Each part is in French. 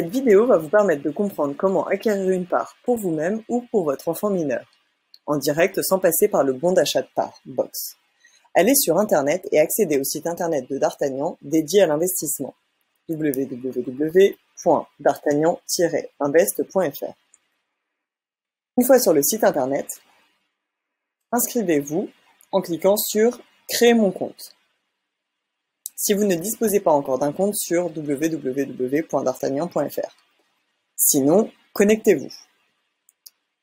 Cette vidéo va vous permettre de comprendre comment acquérir une part pour vous-même ou pour votre enfant mineur, en direct sans passer par le bon d'achat de part, Box. Allez sur internet et accédez au site internet de D'Artagnan dédié à l'investissement www.d'artagnan-invest.fr. Une fois sur le site internet, inscrivez-vous en cliquant sur Créer mon compte si vous ne disposez pas encore d'un compte sur www.d'artagnan.fr. Sinon, connectez-vous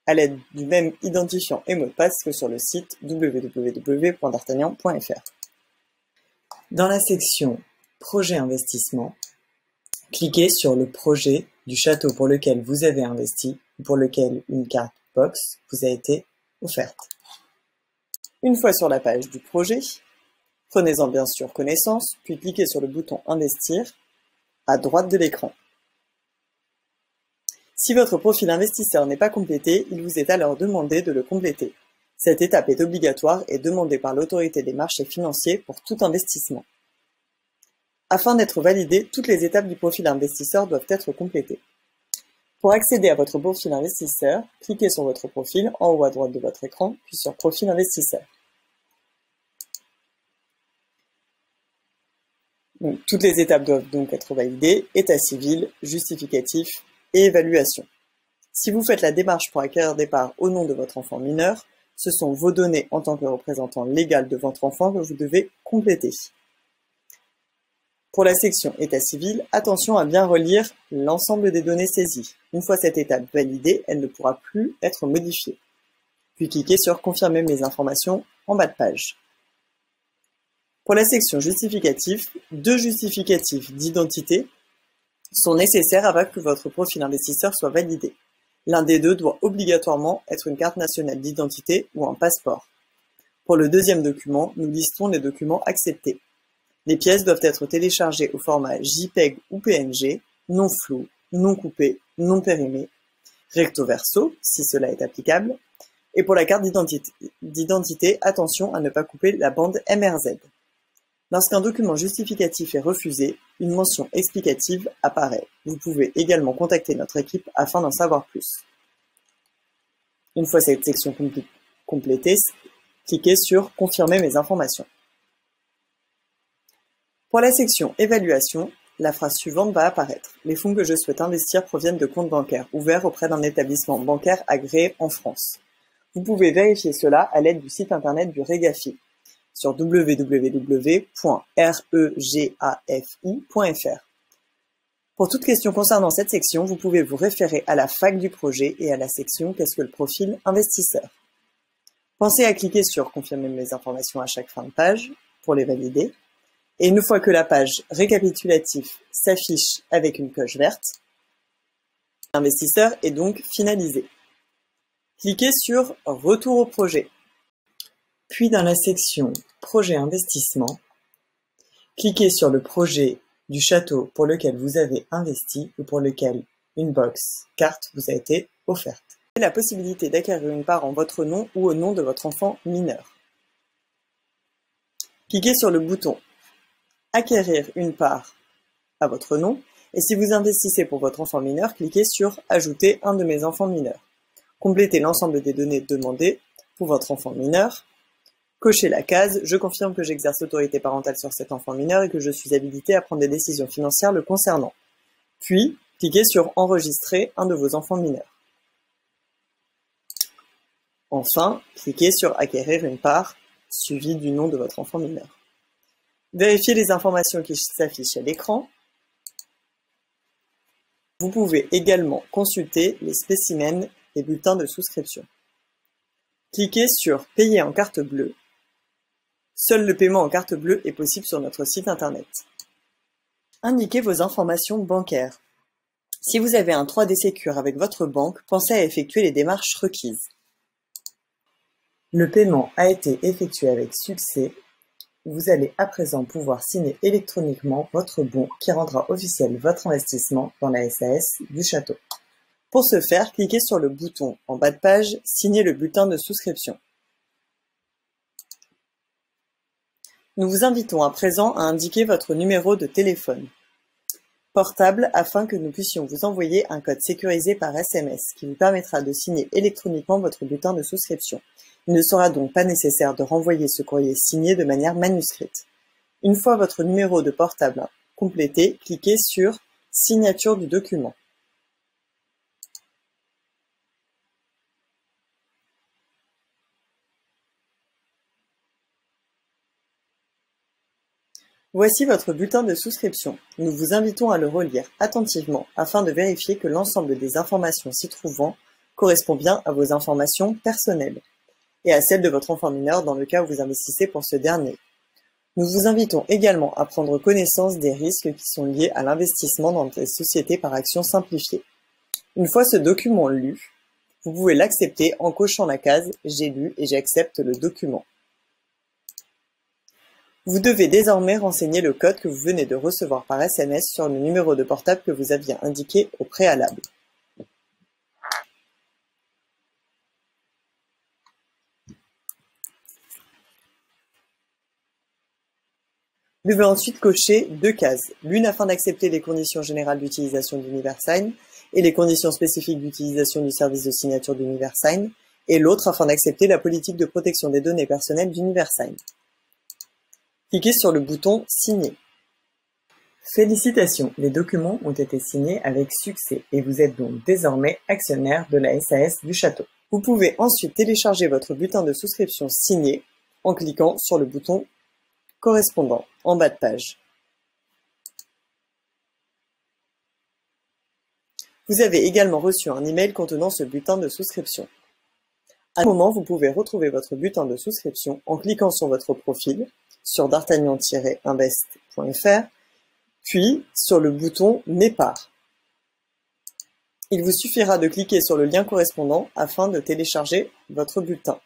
à l'aide du même identifiant et mot de passe que sur le site www.d'artagnan.fr. Dans la section Projet investissement, cliquez sur le projet du château pour lequel vous avez investi ou pour lequel une carte box vous a été offerte. Une fois sur la page du projet, prenez-en bien sûr connaissance, puis cliquez sur le bouton Investir à droite de l'écran. Si votre profil investisseur n'est pas complété, il vous est alors demandé de le compléter. Cette étape est obligatoire et demandée par l'autorité des marchés financiers pour tout investissement. Afin d'être validé, toutes les étapes du profil investisseur doivent être complétées. Pour accéder à votre profil investisseur, cliquez sur votre profil en haut à droite de votre écran, puis sur Profil investisseur. Toutes les étapes doivent donc être validées, état civil, justificatif et évaluation. Si vous faites la démarche pour acquérir des parts au nom de votre enfant mineur, ce sont vos données en tant que représentant légal de votre enfant que vous devez compléter. Pour la section État civil, attention à bien relire l'ensemble des données saisies. Une fois cette étape validée, elle ne pourra plus être modifiée. Puis cliquez sur Confirmer mes informations en bas de page. Pour la section Justificatif, deux justificatifs d'identité sont nécessaires avant que votre profil investisseur soit validé. L'un des deux doit obligatoirement être une carte nationale d'identité ou un passeport. Pour le deuxième document, nous listons les documents acceptés. Les pièces doivent être téléchargées au format JPEG ou PNG, non flou, non coupé, non périmé, recto verso, si cela est applicable. Et pour la carte d'identité, attention à ne pas couper la bande MRZ. Lorsqu'un document justificatif est refusé, une mention explicative apparaît. Vous pouvez également contacter notre équipe afin d'en savoir plus. Une fois cette section complétée, cliquez sur Confirmer mes informations. Pour la section Évaluation, la phrase suivante va apparaître. Les fonds que je souhaite investir proviennent de comptes bancaires ouverts auprès d'un établissement bancaire agréé en France. Vous pouvez vérifier cela à l'aide du site internet du Regafi sur www.regafi.fr. Pour toute question concernant cette section, vous pouvez vous référer à la fac du projet et à la section Qu'est-ce que le profil investisseur? Pensez à cliquer sur Confirmer mes informations à chaque fin de page pour les valider. Et une fois que la page récapitulatif s'affiche avec une coche verte, l'investisseur est donc finalisé. Cliquez sur Retour au projet. Puis dans la section Projet investissement, cliquez sur le projet du château pour lequel vous avez investi ou pour lequel une box carte vous a été offerte. La possibilité d'acquérir une part en votre nom ou au nom de votre enfant mineur. Cliquez sur le bouton Acquérir une part à votre nom et si vous investissez pour votre enfant mineur, cliquez sur Ajouter un de mes enfants mineurs. Complétez l'ensemble des données demandées pour votre enfant mineur Cochez la case « Je confirme que j'exerce l'autorité parentale sur cet enfant mineur et que je suis habilité à prendre des décisions financières le concernant ». Puis, cliquez sur « Enregistrer un de vos enfants mineurs ». Enfin, cliquez sur « Acquérir une part » suivi du nom de votre enfant mineur. Vérifiez les informations qui s'affichent à l'écran. Vous pouvez également consulter les spécimens et bulletins de souscription. Cliquez sur « Payer en carte bleue » Seul le paiement en carte bleue est possible sur notre site internet. Indiquez vos informations bancaires. Si vous avez un 3D Secure avec votre banque, pensez à effectuer les démarches requises. Le paiement a été effectué avec succès. Vous allez à présent pouvoir signer électroniquement votre bon qui rendra officiel votre investissement dans la SAS du château. Pour ce faire, cliquez sur le bouton en bas de page Signer le bulletin de souscription. Nous vous invitons à présent à indiquer votre numéro de téléphone. portable afin que nous puissions vous envoyer un code sécurisé par SMS qui vous permettra de signer électroniquement votre bulletin de souscription. Il ne sera donc pas nécessaire de renvoyer ce courrier signé de manière manuscrite. Une fois votre numéro de portable complété, cliquez sur Signature du document. Voici votre bulletin de souscription. Nous vous invitons à le relire attentivement afin de vérifier que l'ensemble des informations s'y trouvant correspond bien à vos informations personnelles et à celles de votre enfant mineur dans le cas où vous investissez pour ce dernier. Nous vous invitons également à prendre connaissance des risques qui sont liés à l'investissement dans des sociétés par action simplifiée. Une fois ce document lu, vous pouvez l'accepter en cochant la case J'ai lu et j'accepte le document. Vous devez désormais renseigner le code que vous venez de recevoir par SMS sur le numéro de portable que vous aviez indiqué au préalable. Devez ensuite cocher deux cases, l'une afin d'accepter les conditions générales d'utilisation d'UniverSign et les conditions spécifiques d'utilisation du service de signature d'UniverSign, et l'autre afin d'accepter la politique de protection des données personnelles d'UniverSign. Cliquez sur le bouton Signer. Félicitations, les documents ont été signés avec succès et vous êtes donc désormais actionnaire de la SAS du château. Vous pouvez ensuite télécharger votre bulletin de souscription signé en cliquant sur le bouton correspondant en bas de page. Vous avez également reçu un email contenant ce bulletin de souscription. À un moment, vous pouvez retrouver votre bulletin de souscription en cliquant sur votre profil sur d'artagnan-invest.fr, puis sur le bouton parts. Il vous suffira de cliquer sur le lien correspondant afin de télécharger votre bulletin.